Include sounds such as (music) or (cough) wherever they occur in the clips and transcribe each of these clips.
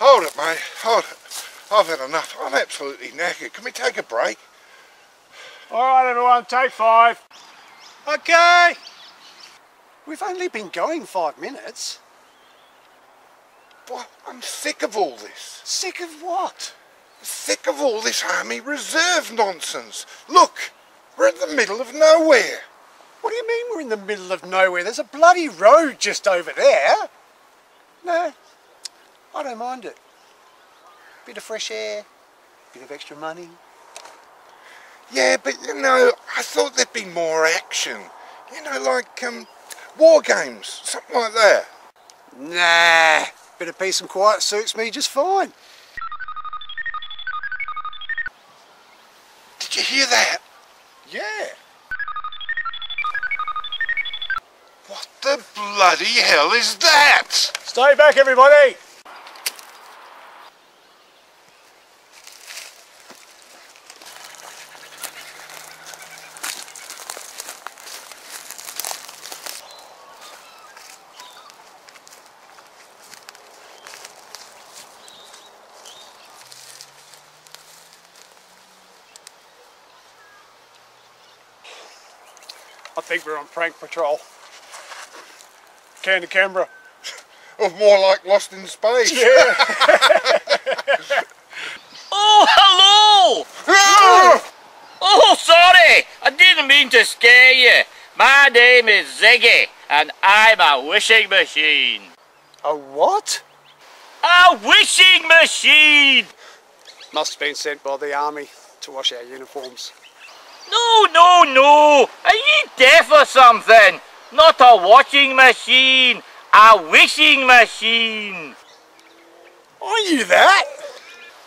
Hold it, mate. Hold it. I've had enough. I'm absolutely knackered. Can we take a break? All right, everyone, take five. Okay. We've only been going five minutes. Boy, I'm sick of all this. Sick of what? Sick of all this Army Reserve nonsense. Look, we're in the middle of nowhere. What do you mean we're in the middle of nowhere? There's a bloody road just over there. No, I don't mind it. Bit of fresh air, bit of extra money. Yeah, but you know, I thought there'd be more action. You know, like um, war games, something like that. Nah, bit of peace and quiet suits me just fine. Did you hear that? Yeah. What the bloody hell is that? Stay back, everybody. I think we're on prank patrol. Candid Camera. (laughs) Or more like Lost in Space. Yeah. (laughs) Oh, hello! Ah! Oh, sorry! I didn't mean to scare you. My name is Ziggy, and I'm a wishing machine. A what? A wishing machine! Must have been sent by the army to wash our uniforms. No, no, no! Are you deaf or something? Not a washing machine, a wishing machine. Are you that?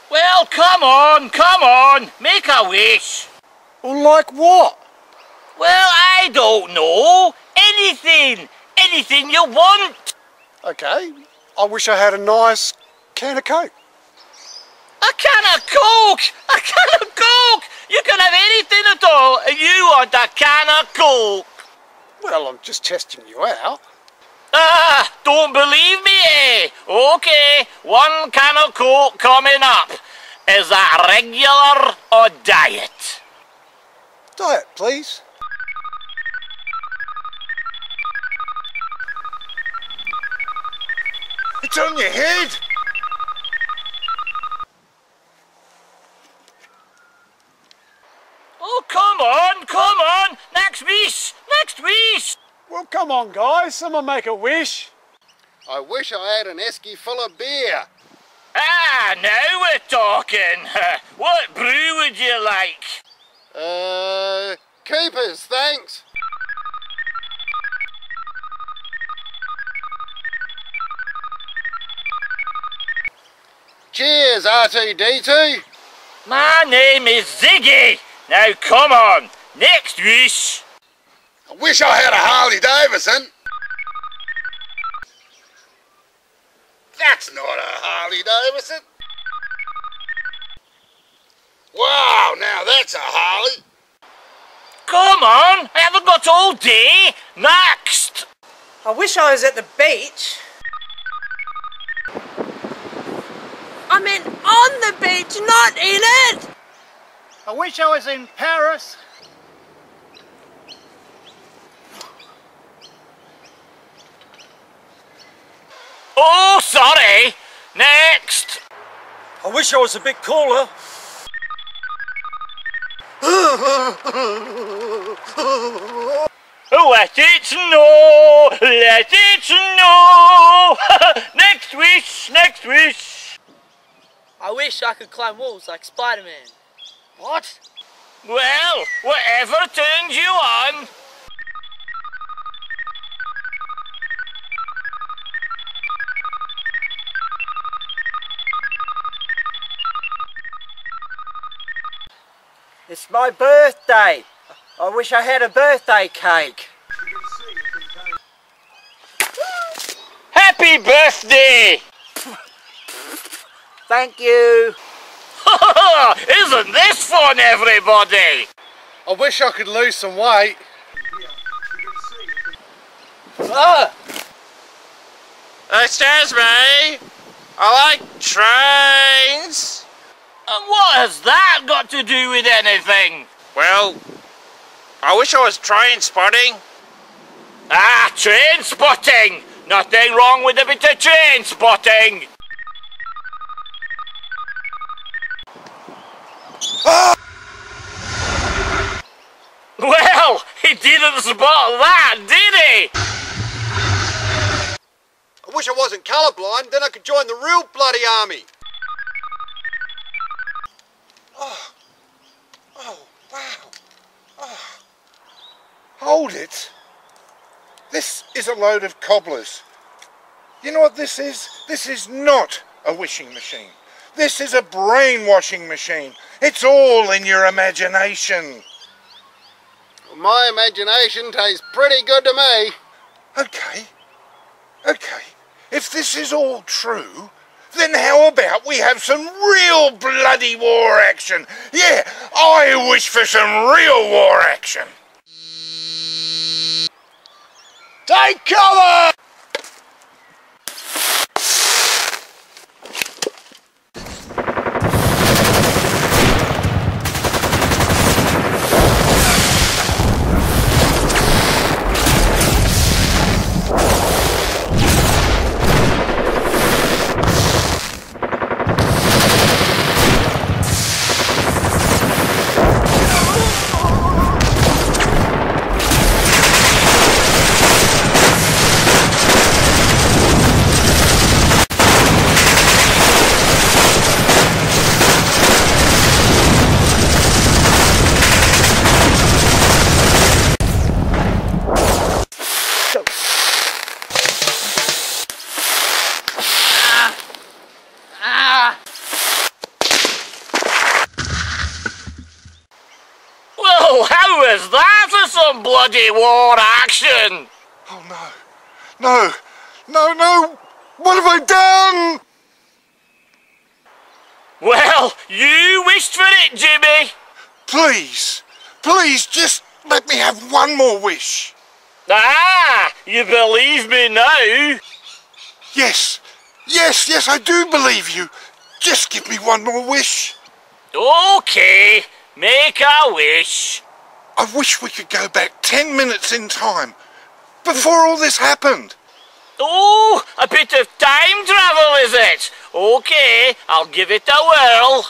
Well, come on, come on, make a wish. Well, like what? Well, I don't know. Anything, anything you want. Okay, I wish I had a nice can of Coke. A can of Coke! A can of Coke! You can have anything at all, and you want a can of Coke. Well, I'm just testing you out. Ah, don't believe me, eh? Okay, one can of Coke coming up. Is that regular or diet? Diet, please. It's on your head. Oh, come on, come on! Next wish! Next wish! Well, come on, guys. Someone make a wish. I wish I had an esky full of beer. Ah, now we're talking. (laughs) What brew would you like? Uh, Cooper's, thanks. Cheers, R2D2. My name is Ziggy. Now come on, next wish. I wish I had a Harley Davidson. That's not a Harley Davidson. Wow, now that's a Harley. Come on, I haven't got all day. Next. I wish I was at the beach. I meant on the beach, not in it! I wish I was in Paris. Oh, sorry. Next. I wish I was a bit cooler. (laughs) Let it snow, let it snow. (laughs) next wish, next wish. I wish I could climb walls like Spider-Man. What? Well, whatever turns you on. It's my birthday. I wish I had a birthday cake. Happy birthday! Thank you. (laughs) Isn't this fun, everybody? I wish I could lose some weight. Ah, Excuse me. I like trains? And what has that got to do with anything? Well, I wish I was train spotting. Ah, train spotting! Nothing wrong with a bit of train spotting! (laughs) Well, he didn't spot that, did he? I wish I wasn't colourblind, then I could join the real bloody army. Oh. oh, wow. Oh. Hold it. This is a load of cobblers. You know what this is? This is not a wishing machine. This is a brainwashing machine. It's all in your imagination. My imagination tastes pretty good to me. Okay. Okay. If this is all true, then how about we have some real bloody war action? Yeah, I wish for some real war action. Take cover! Well, how is that for some bloody war action? Oh no. No. No, no. What have I done? Well, you wished for it, Jimmy. Please. Please just let me have one more wish. Ah, you believe me now? Yes. Yes, yes, I do believe you. Just give me one more wish. Okay, make a wish. I wish we could go back ten minutes in time. Before all this happened. Oh, a bit of time travel, is it? Okay, I'll give it a whirl.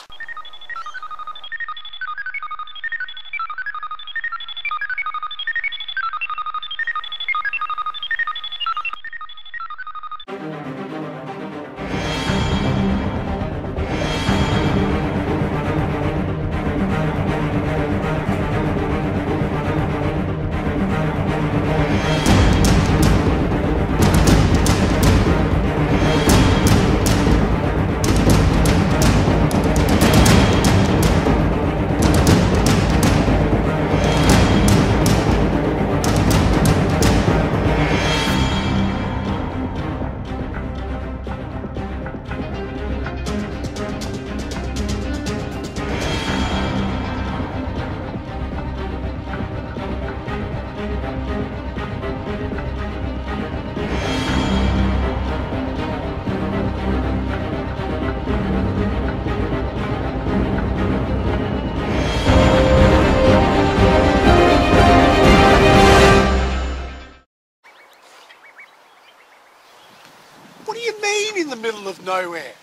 Nowhere?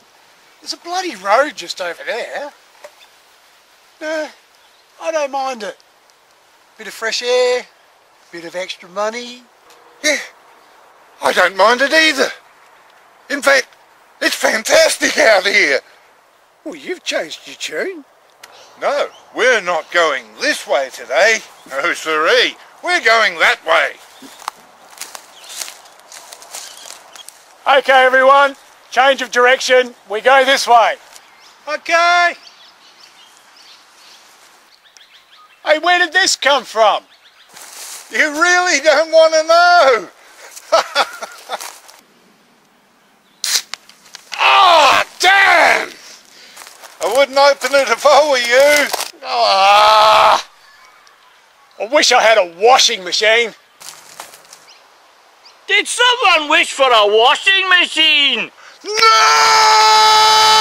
There's a bloody road just over there. No, I don't mind it. Bit of fresh air, bit of extra money. Yeah, I don't mind it either. In fact, it's fantastic out here. Well, you've changed your tune. No, we're not going this way today. No, siree. We're going that way. Okay, everyone, change of direction. We go this way. Okay. Hey, where did this come from? You really don't want to know. (laughs) Ah, damn! I wouldn't open it if I were you. Ah! I wish I had a washing machine. Did someone wish for a washing machine? Não!